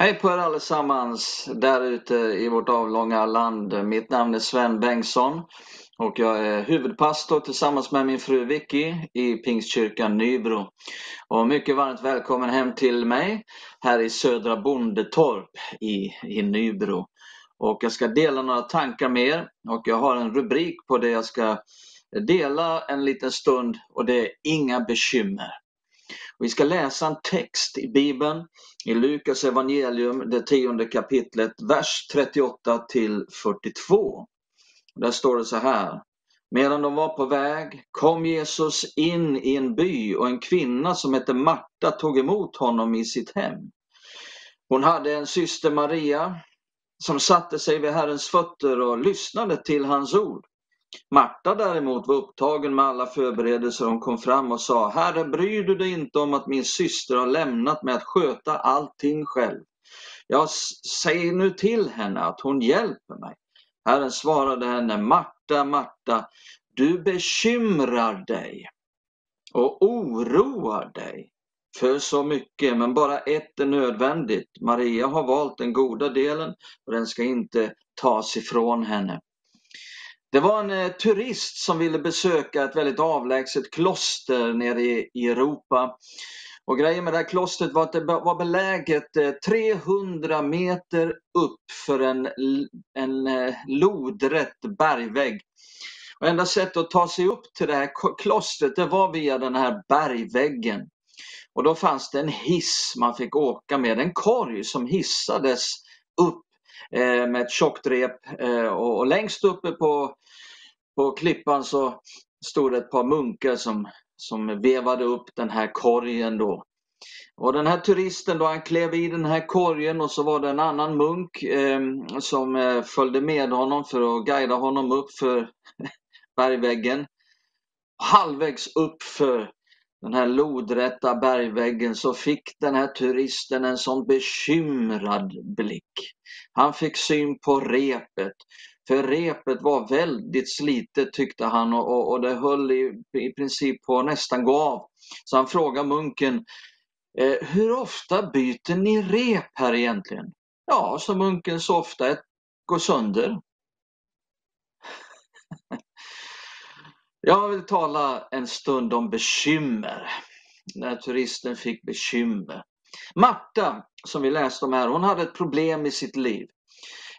Hej på er allesammans där ute i vårt avlånga land. Mitt namn är Sven Bengtsson och jag är huvudpastor tillsammans med min fru Vicky i Pingstkyrkan Nybro. Och mycket varmt välkommen hem till mig här i Södra Bondetorp i, i Nybro. Och jag ska dela några tankar med er och jag har en rubrik på det jag ska dela en liten stund och det är Inga bekymmer. Vi ska läsa en text i Bibeln, i Lukas evangelium, det tionde kapitlet, vers 38 till 42. Där står det så här. Medan de var på väg kom Jesus in i en by och en kvinna som hette Marta tog emot honom i sitt hem. Hon hade en syster Maria som satte sig vid Herrens fötter och lyssnade till hans ord. Marta däremot var upptagen med alla förberedelser. Hon kom fram och sa, Herre bryr du dig inte om att min syster har lämnat mig att sköta allting själv? Jag säger nu till henne att hon hjälper mig. Herren svarade henne, Marta, Marta, du bekymrar dig och oroar dig för så mycket, men bara ett är nödvändigt. Maria har valt den goda delen och den ska inte tas ifrån henne. Det var en eh, turist som ville besöka ett väldigt avlägset kloster nere i, Europa. Och grejen med det här klostret var att det var beläget eh, 300 meter upp för en, en eh, lodrätt bergvägg. Och enda sättet att ta sig upp till det här klostret det var via den här bergväggen. Och då fanns det en hiss man fick åka med, en korg som hissades upp Eh, med ett tjockt rep eh, och, och längst uppe på, på klippan så stod det ett par munkar som, som vevade upp den här korgen då. Och den här turisten då han klev i den här korgen och så var det en annan munk eh, som eh, följde med honom för att guida honom upp för bergväggen. Halvvägs upp för den här lodrätta bergväggen så fick den här turisten en sån bekymrad blick. Han fick syn på repet. För repet var väldigt slitet tyckte han och, och det höll i, i princip på att nästan gå av. Så han frågade munken, eh, hur ofta byter ni rep här egentligen? Ja, så munken, så ofta ett går sönder. Jag vill tala en stund om bekymmer. När turisten fick bekymmer. Marta, som vi läste om här, hon hade ett problem i sitt liv.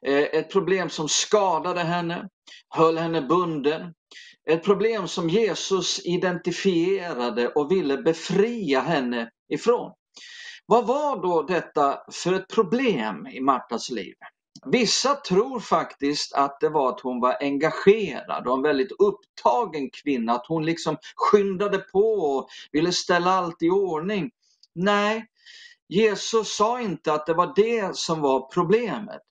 Eh, ett problem som skadade henne, höll henne bunden. Ett problem som Jesus identifierade och ville befria henne ifrån. Vad var då detta för ett problem i Martas liv? Vissa tror faktiskt att det var att hon var engagerad och en väldigt upptagen kvinna, att hon liksom skyndade på och ville ställa allt i ordning. Nej, Jesus sa inte att det var det som var problemet.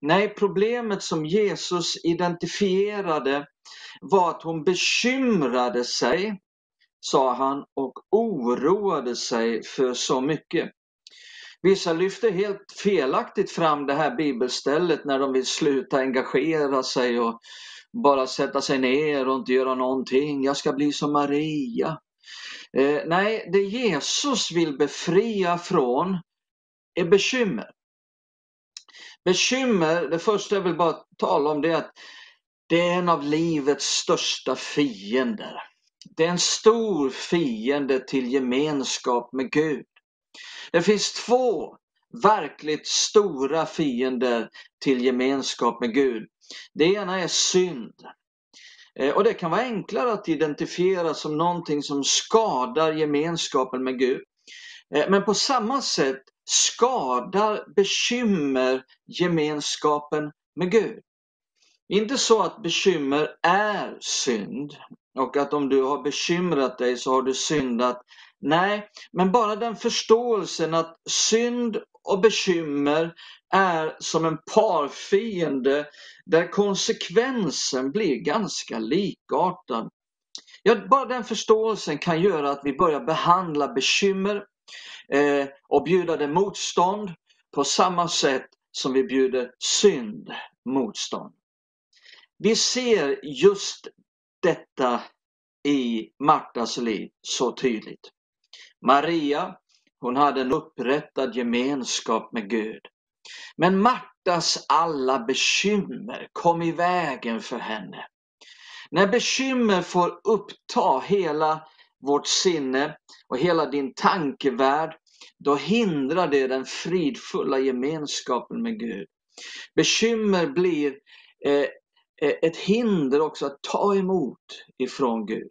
Nej, problemet som Jesus identifierade var att hon bekymrade sig, sa han, och oroade sig för så mycket. Vissa lyfter helt felaktigt fram det här bibelstället när de vill sluta engagera sig och bara sätta sig ner och inte göra någonting. Jag ska bli som Maria. Eh, nej, det Jesus vill befria från är bekymmer. Bekymmer, det första jag vill bara tala om det är att det är en av livets största fiender. Det är en stor fiende till gemenskap med Gud. Det finns två verkligt stora fiender till gemenskap med Gud. Det ena är synd. Eh, och det kan vara enklare att identifiera som någonting som skadar gemenskapen med Gud. Eh, men på samma sätt skadar bekymmer gemenskapen med Gud. Inte så att bekymmer är synd och att om du har bekymrat dig så har du syndat. Nej, men bara den förståelsen att synd och bekymmer är som en parfiende där konsekvensen blir ganska likartad. Ja, bara den förståelsen kan göra att vi börjar behandla bekymmer eh, och bjuda det motstånd på samma sätt som vi bjuder synd motstånd. Vi ser just detta i Martas liv så tydligt. Maria, hon hade en upprättad gemenskap med Gud. Men Martas alla bekymmer kom i vägen för henne. När bekymmer får uppta hela vårt sinne och hela din tankevärld, då hindrar det den fridfulla gemenskapen med Gud. Bekymmer blir eh, eh ett hinder också att ta emot ifrån Gud.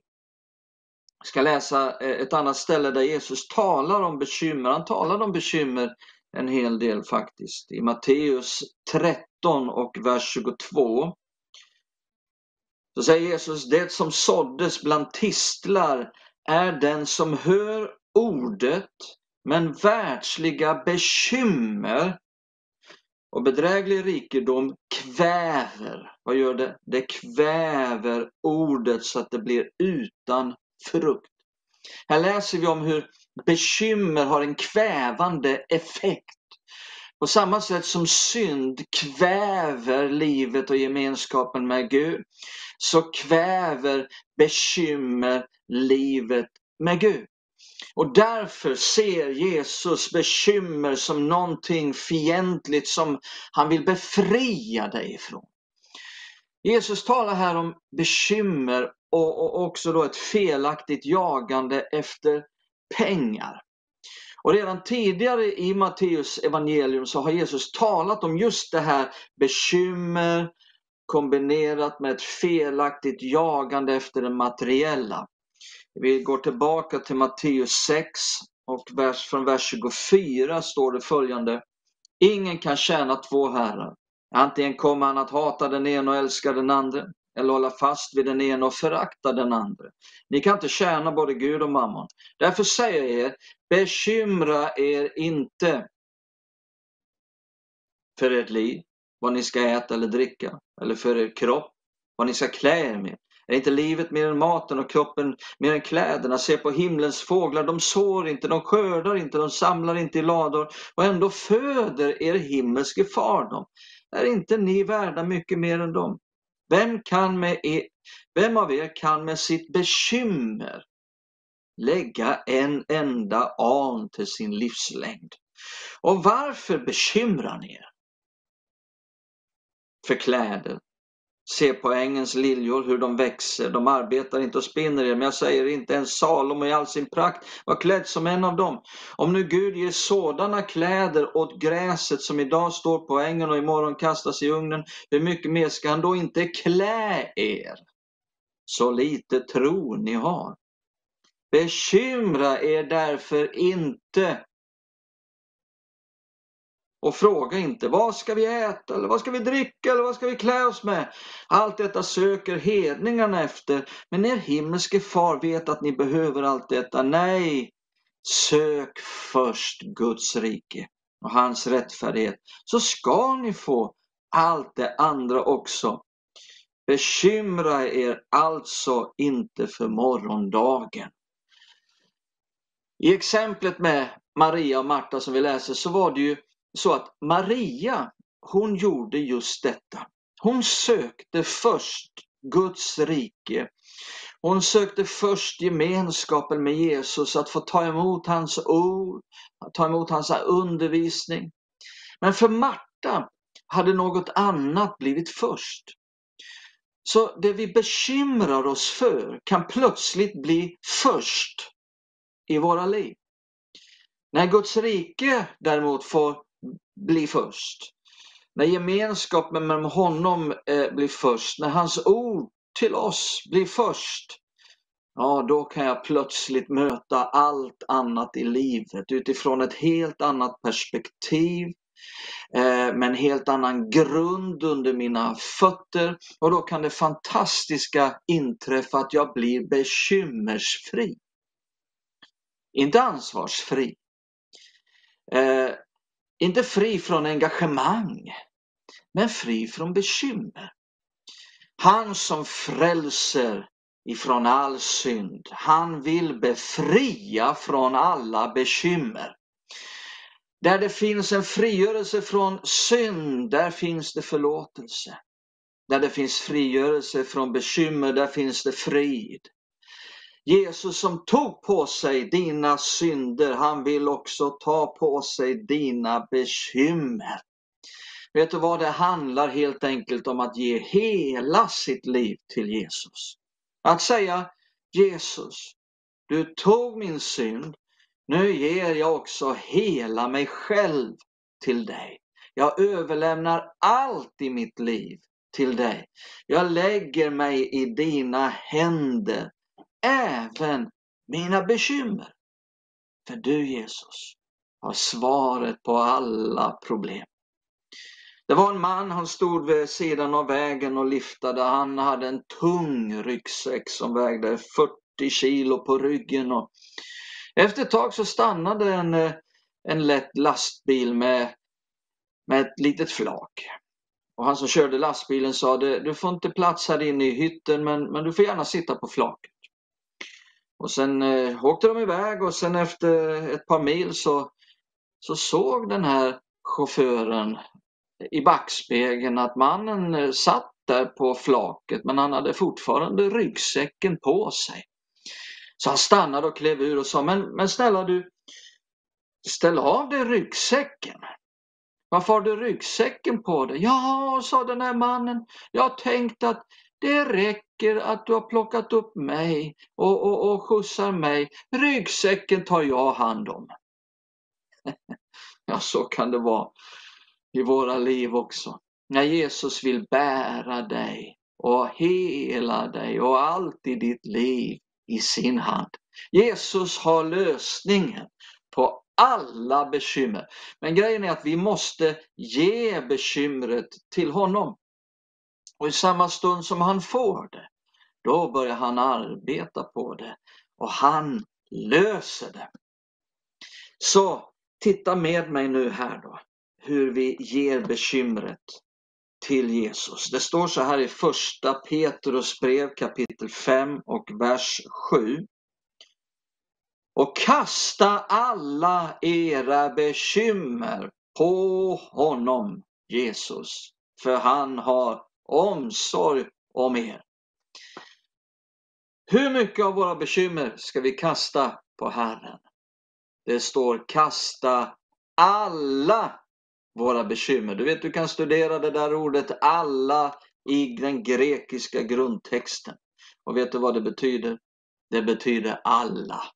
Jag ska läsa eh, ett annat ställe där Jesus talar om bekymmer. Han talar om bekymmer en hel del faktiskt. I Matteus 13 och vers 22. Så säger Jesus, det som såddes bland tistlar är den som hör ordet men världsliga bekymmer och bedräglig rikedom kväver. Vad gör det? Det kväver ordet så att det blir utan frukt. Här läser vi om hur bekymmer har en kvävande effekt. På samma sätt som synd kväver livet och gemenskapen med Gud så kväver bekymmer livet med Gud. Och därför ser Jesus bekymmer som någonting fientligt som han vill befria dig ifrån. Jesus talar här om bekymmer och, och också då ett felaktigt jagande efter pengar. Och redan tidigare i Matteus evangelium så har Jesus talat om just det här bekymmer kombinerat med ett felaktigt jagande efter det materiella. Vi går tillbaka till Matteus 6 och vers, från vers 24 står det följande. Ingen kan tjäna två herrar. Antingen kommer han att hata den ena och älska den andra eller hålla fast vid den ena och förakta den andra. Ni kan inte tjäna både Gud och mammon. Därför säger jag er, bekymra er inte för ert liv, vad ni ska äta eller dricka, eller för er kropp, vad ni ska klä er med. Är inte livet mer än maten och kroppen mer än kläderna? Se på himlens fåglar, de sår inte, de skördar inte, de samlar inte i lador och ändå föder er himmelske far dem. Är inte ni värda mycket mer än dem? Vem, kan med er, vem av er kan med sitt bekymmer lägga en enda an till sin livslängd? Och varför bekymrar ni er? För kläder. Se på ängens liljor, hur de växer. De arbetar inte och spinner er, men jag säger inte ens Salomo i all sin prakt var klädd som en av dem. Om nu Gud ger sådana kläder åt gräset som idag står på ängen och imorgon kastas i ugnen, hur mycket mer ska han då inte klä er? Så lite tro ni har. Bekymra er därför inte och fråga inte vad ska vi äta eller vad ska vi dricka eller vad ska vi klä oss med? Allt detta söker hedningarna efter. Men er himmelske far vet att ni behöver allt detta. Nej, sök först Guds rike och hans rättfärdighet så ska ni få allt det andra också. Bekymra er alltså inte för morgondagen. I exemplet med Maria och Marta som vi läser så var det ju så att Maria, hon gjorde just detta. Hon sökte först Guds rike. Hon sökte först gemenskapen med Jesus, att få ta emot hans ord, att ta emot hans undervisning. Men för Marta hade något annat blivit först. Så det vi bekymrar oss för kan plötsligt bli först i våra liv. När Guds rike däremot får bli först. När gemenskapen med honom eh, blir först, när hans ord till oss blir först, ja då kan jag plötsligt möta allt annat i livet utifrån ett helt annat perspektiv, eh, med en helt annan grund under mina fötter och då kan det fantastiska inträffa att jag blir bekymmersfri. Inte ansvarsfri. Eh, inte fri från engagemang, men fri från bekymmer. Han som frälser ifrån all synd, han vill befria från alla bekymmer. Där det finns en frigörelse från synd, där finns det förlåtelse. Där det finns frigörelse från bekymmer, där finns det frid. Jesus som tog på sig dina synder, han vill också ta på sig dina bekymmer. Vet du vad, det handlar helt enkelt om att ge hela sitt liv till Jesus. Att säga Jesus, du tog min synd, nu ger jag också hela mig själv till dig. Jag överlämnar allt i mitt liv till dig. Jag lägger mig i dina händer, även mina bekymmer. För du Jesus har svaret på alla problem. Det var en man, han stod vid sidan av vägen och liftade. Han hade en tung ryggsäck som vägde 40 kilo på ryggen. Och efter ett tag så stannade en, en lätt lastbil med, med ett litet flak. Och han som körde lastbilen sa du får inte plats här inne i hytten men, men du får gärna sitta på flaket. Och sen eh, åkte de iväg och sen efter ett par mil så, så såg den här chauffören i backspegeln att mannen eh, satt där på flaket men han hade fortfarande ryggsäcken på sig. Så han stannade och klev ur och sa, men, men snälla du, ställ av dig ryggsäcken. Varför har du ryggsäcken på dig? Ja, sa den här mannen, jag tänkte att det räcker att du har plockat upp mig och, och, och skjutsar mig. Ryggsäcken tar jag hand om. ja, så kan det vara i våra liv också. När Jesus vill bära dig och hela dig och allt i ditt liv i sin hand. Jesus har lösningen på alla bekymmer. Men grejen är att vi måste ge bekymret till honom. Och i samma stund som han får det, då börjar han arbeta på det och han löser det. Så titta med mig nu här då hur vi ger bekymret till Jesus. Det står så här i första Petrus brev kapitel 5 och vers 7. Och kasta alla era bekymmer på honom, Jesus, för han har omsorg om er. Hur mycket av våra bekymmer ska vi kasta på Herren? Det står kasta alla våra bekymmer. Du vet, du kan studera det där ordet alla i den grekiska grundtexten. Och vet du vad det betyder? Det betyder alla.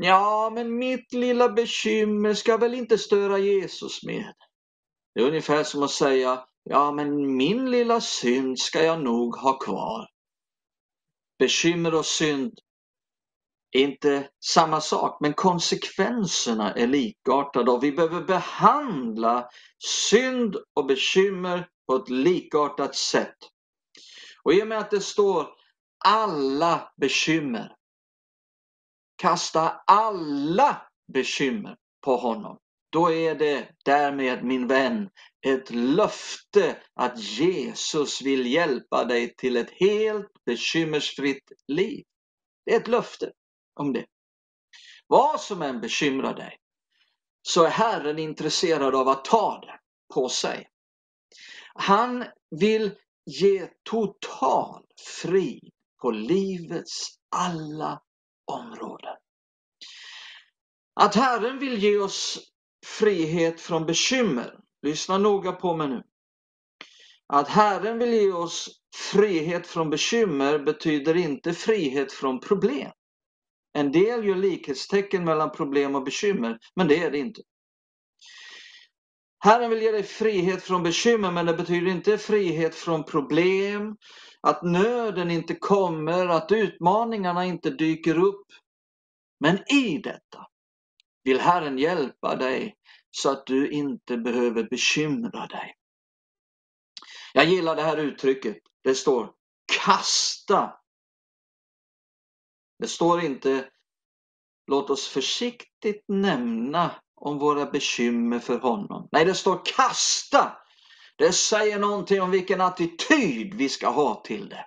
Ja, men mitt lilla bekymmer ska väl inte störa Jesus med. Det är ungefär som att säga, ja men min lilla synd ska jag nog ha kvar. Bekymmer och synd är inte samma sak, men konsekvenserna är likartade och vi behöver behandla synd och bekymmer på ett likartat sätt. Och i och med att det står alla bekymmer, kasta alla bekymmer på honom. Då är det därmed min vän ett löfte att Jesus vill hjälpa dig till ett helt bekymmersfritt liv. Det är ett löfte om det. Vad som än bekymrar dig så är Herren intresserad av att ta det på sig. Han vill ge total frid på livets alla områden. Att Herren vill ge oss frihet från bekymmer, lyssna noga på mig nu. Att Herren vill ge oss frihet från bekymmer betyder inte frihet från problem. En del gör likhetstecken mellan problem och bekymmer, men det är det inte. Herren vill ge dig frihet från bekymmer, men det betyder inte frihet från problem, att nöden inte kommer, att utmaningarna inte dyker upp. Men i detta vill Herren hjälpa dig så att du inte behöver bekymra dig. Jag gillar det här uttrycket. Det står kasta det står inte låt oss försiktigt nämna om våra bekymmer för honom. Nej, det står kasta. Det säger någonting om vilken attityd vi ska ha till det.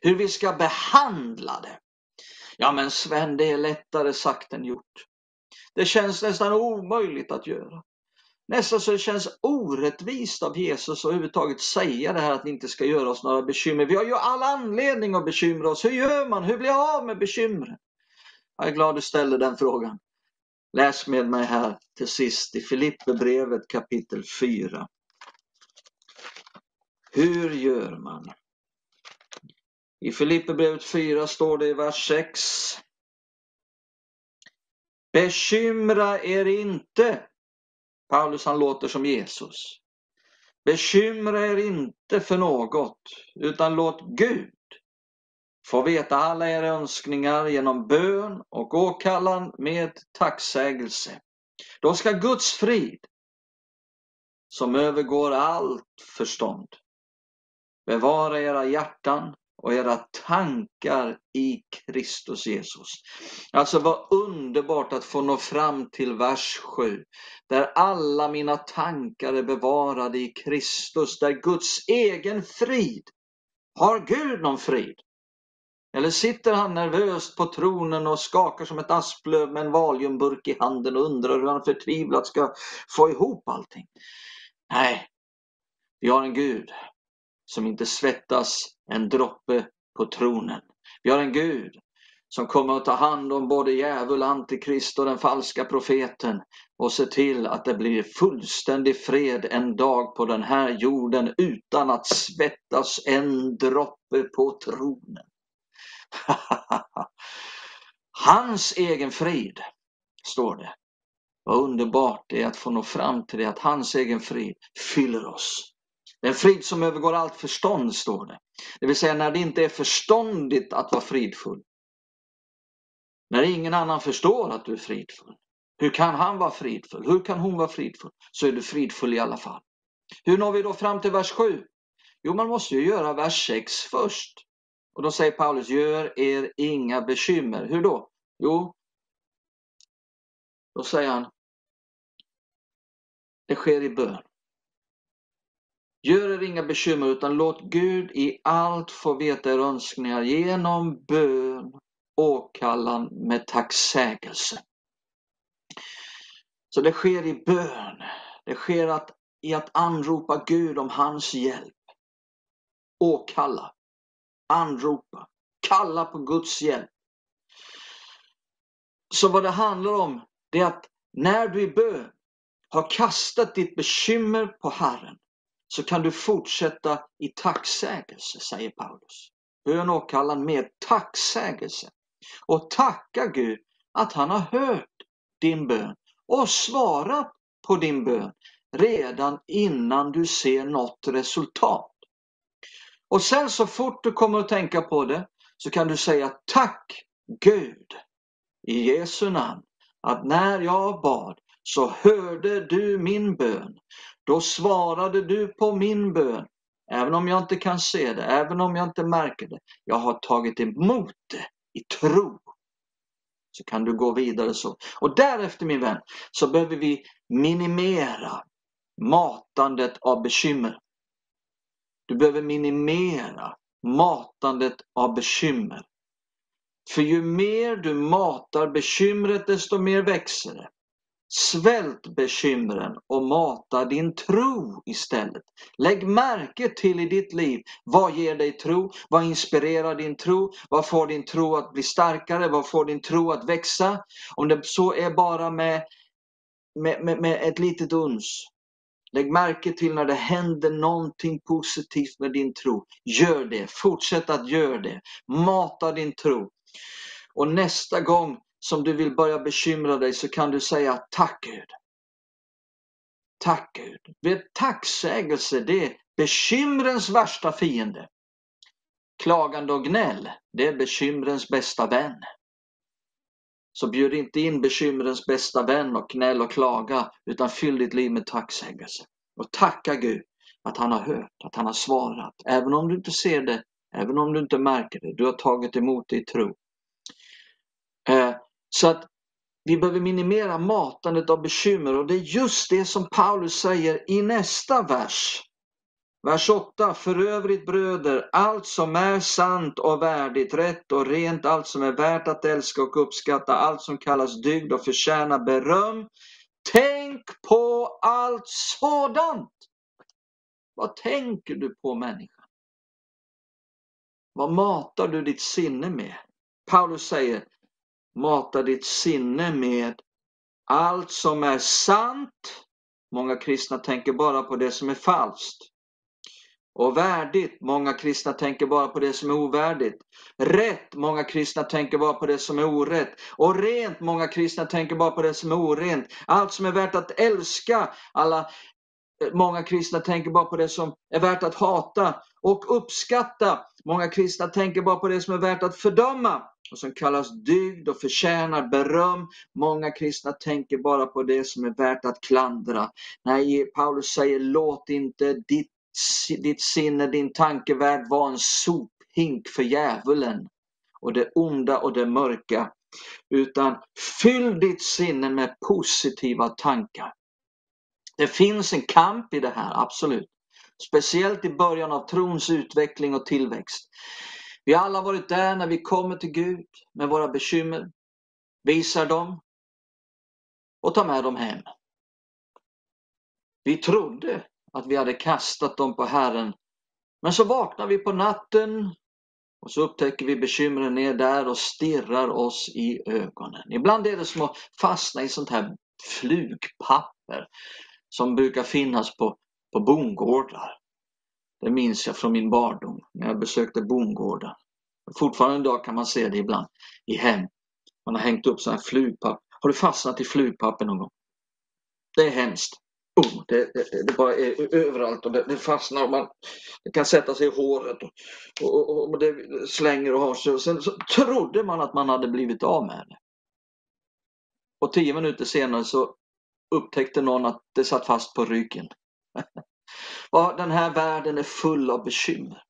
Hur vi ska behandla det. Ja men Sven, det är lättare sagt än gjort. Det känns nästan omöjligt att göra. Nästan så det känns orättvist av Jesus att överhuvudtaget säga det här att vi inte ska göra oss några bekymmer. Vi har ju all anledning att bekymra oss. Hur gör man? Hur blir jag av med bekymren? Jag är glad du ställer den frågan. Läs med mig här till sist i Filipperbrevet kapitel 4. Hur gör man? I Filipperbrevet 4 står det i vers 6. Bekymra er inte. Paulus han låter som Jesus. Bekymra er inte för något, utan låt Gud få veta alla era önskningar genom bön och åkallan med tacksägelse. Då ska Guds frid, som övergår allt förstånd, bevara era hjärtan och era tankar i Kristus Jesus. Alltså vad underbart att få nå fram till vers 7. Där alla mina tankar är bevarade i Kristus, där Guds egen frid. Har Gud någon frid? Eller sitter han nervöst på tronen och skakar som ett asplöv med en valiumburk i handen och undrar hur han förtvivlat ska få ihop allting? Nej, vi har en Gud som inte svettas en droppe på tronen. Vi har en Gud som kommer att ta hand om både djävul, antikrist och den falska profeten och se till att det blir fullständig fred en dag på den här jorden utan att svettas en droppe på tronen. Hans egen frid, står det. Vad underbart det är att få nå fram till det, att hans egen frid fyller oss. En frid som övergår allt förstånd, står det. Det vill säga när det inte är förståndigt att vara fridfull. När ingen annan förstår att du är fridfull. Hur kan han vara fridfull? Hur kan hon vara fridfull? Så är du fridfull i alla fall. Hur når vi då fram till vers 7? Jo, man måste ju göra vers 6 först. Och då säger Paulus, gör er inga bekymmer. Hur då? Jo, då säger han, det sker i bön. Gör er inga bekymmer utan låt Gud i allt få veta er önskningar genom bön, åkallan med tacksägelse. Så det sker i bön. Det sker att, i att anropa Gud om hans hjälp. Åkalla anropa, kalla på Guds hjälp. Så vad det handlar om, det är att när du i bön har kastat ditt bekymmer på Herren, så kan du fortsätta i tacksägelse, säger Paulus. Bön och kallan med tacksägelse. Och tacka Gud att han har hört din bön och svarat på din bön redan innan du ser något resultat. Och sen så fort du kommer att tänka på det så kan du säga tack Gud i Jesu namn att när jag bad så hörde du min bön. Då svarade du på min bön. Även om jag inte kan se det, även om jag inte märker det. Jag har tagit emot det i tro. Så kan du gå vidare så. Och därefter min vän så behöver vi minimera matandet av bekymmer. Du behöver minimera matandet av bekymmer. För ju mer du matar bekymret desto mer växer det. Svält bekymren och mata din tro istället. Lägg märke till i ditt liv, vad ger dig tro? Vad inspirerar din tro? Vad får din tro att bli starkare? Vad får din tro att växa? Om det så är bara med, med, med, med ett litet uns Lägg märke till när det händer någonting positivt med din tro. Gör det, fortsätt att göra det. Mata din tro. Och nästa gång som du vill börja bekymra dig så kan du säga tack Gud. Tack Gud. Vet, tacksägelse det är bekymrens värsta fiende. Klagande och gnäll, det är bekymrens bästa vän. Så bjud inte in bekymrens bästa vän och gnäll och klaga, utan fyll ditt liv med tacksägelse. Och tacka Gud att han har hört, att han har svarat. Även om du inte ser det, även om du inte märker det. Du har tagit emot det i tro. Så att vi behöver minimera matandet av bekymmer och det är just det som Paulus säger i nästa vers. Vers 8. För övrigt bröder, allt som är sant och värdigt, rätt och rent, allt som är värt att älska och uppskatta, allt som kallas dygd och förtjänar beröm. Tänk på allt sådant! Vad tänker du på människan? Vad matar du ditt sinne med? Paulus säger, mata ditt sinne med Allt som är sant, många kristna tänker bara på det som är falskt. Och värdigt, många kristna tänker bara på det som är ovärdigt. Rätt, många kristna tänker bara på det som är orätt. Och rent, många kristna tänker bara på det som är orent. Allt som är värt att älska, alla eh, Många kristna tänker bara på det som är värt att hata och uppskatta. Många kristna tänker bara på det som är värt att fördöma och som kallas dygd och förtjänar beröm. Många kristna tänker bara på det som är värt att klandra. Nej, Paulus säger låt inte ditt, ditt sinne, din tankevärld vara en sophink för djävulen och det onda och det mörka. Utan fyll ditt sinne med positiva tankar. Det finns en kamp i det här, absolut. Speciellt i början av trons utveckling och tillväxt. Vi har alla varit där när vi kommer till Gud med våra bekymmer, visar dem och tar med dem hem. Vi trodde att vi hade kastat dem på Herren, men så vaknar vi på natten och så upptäcker vi bekymren är där och stirrar oss i ögonen. Ibland är det som att fastna i sånt här flugpapper som brukar finnas på, på bondgårdar. Det minns jag från min barndom när jag besökte bondgården. Fortfarande idag kan man se det ibland i hem. Man har hängt upp sådana här flugpapper. Har du fastnat i flugpapper någon gång? Det är hemskt. Oh, det, det, det bara är överallt och det, det fastnar. Och man, det kan sätta sig i håret och, och, och, det slänger och har sig. Och sen så trodde man att man hade blivit av med det. Och tio minuter senare så upptäckte någon att det satt fast på ryggen. den här världen är full av bekymmer.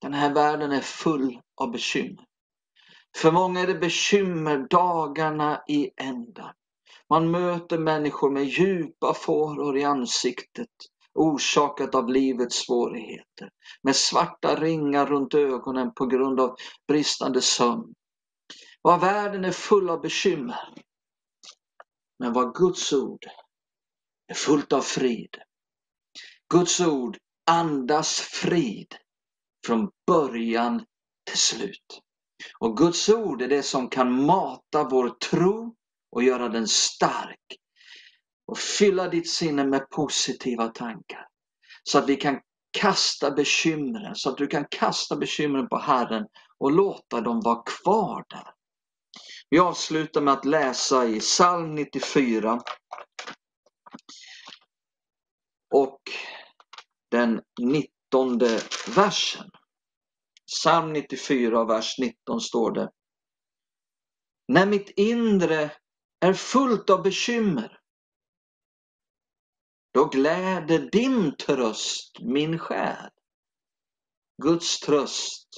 Den här världen är full av bekymmer. För många är det bekymmer dagarna i ända. Man möter människor med djupa fåror i ansiktet orsakat av livets svårigheter. Med svarta ringar runt ögonen på grund av bristande sömn. Vad världen är full av bekymmer. Men vad Guds ord är fullt av frid. Guds ord andas frid från början till slut. Och Guds ord är det som kan mata vår tro och göra den stark. Och fylla ditt sinne med positiva tankar. Så att vi kan kasta bekymren, så att du kan kasta bekymren på Herren och låta dem vara kvar där. Vi avslutar med att läsa i psalm 94 och den 19 versen. Psalm 94, vers 19 står det. När mitt inre är fullt av bekymmer, då gläder din tröst min själ. Guds tröst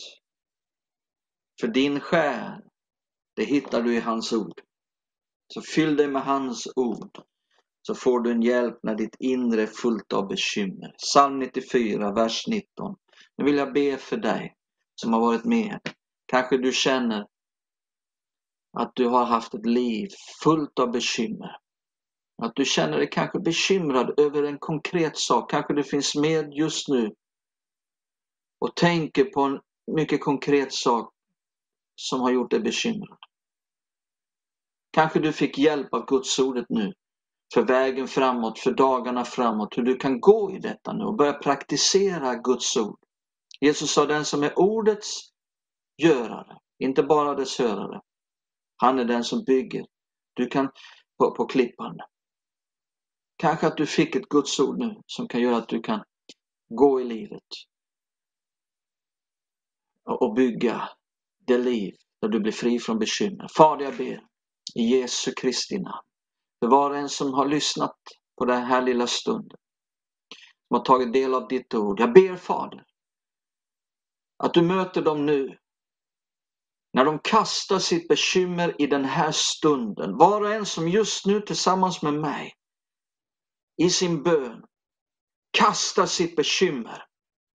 för din själ det hittar du i hans ord. Så fyll dig med hans ord. Så får du en hjälp när ditt inre är fullt av bekymmer. Psalm 94, vers 19. Nu vill jag be för dig som har varit med. Kanske du känner att du har haft ett liv fullt av bekymmer. Att du känner dig kanske bekymrad över en konkret sak. Kanske du finns med just nu och tänker på en mycket konkret sak som har gjort dig bekymrad. Kanske du fick hjälp av Guds ordet nu för vägen framåt, för dagarna framåt, hur du kan gå i detta nu och börja praktisera Guds ord. Jesus sa den som är ordets görare, inte bara dess hörare. Han är den som bygger. Du kan på, på klippan. Kanske att du fick ett Guds ord nu som kan göra att du kan gå i livet och bygga det liv där du blir fri från bekymmer. Fader, jag ber i Jesu Kristi namn. För var och en som har lyssnat på den här lilla stunden, som har tagit del av ditt ord. Jag ber Fader, att du möter dem nu när de kastar sitt bekymmer i den här stunden. Var och en som just nu tillsammans med mig i sin bön kastar sitt bekymmer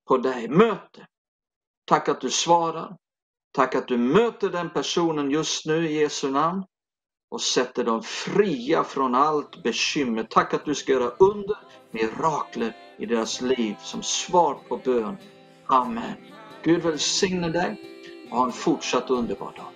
på dig. Möte. Tack att du svarar. Tack att du möter den personen just nu i Jesu namn och sätter dem fria från allt bekymmer. Tack att du ska göra under, mirakler i deras liv som svar på bön. Amen. Gud välsigne dig och ha en fortsatt underbar dag.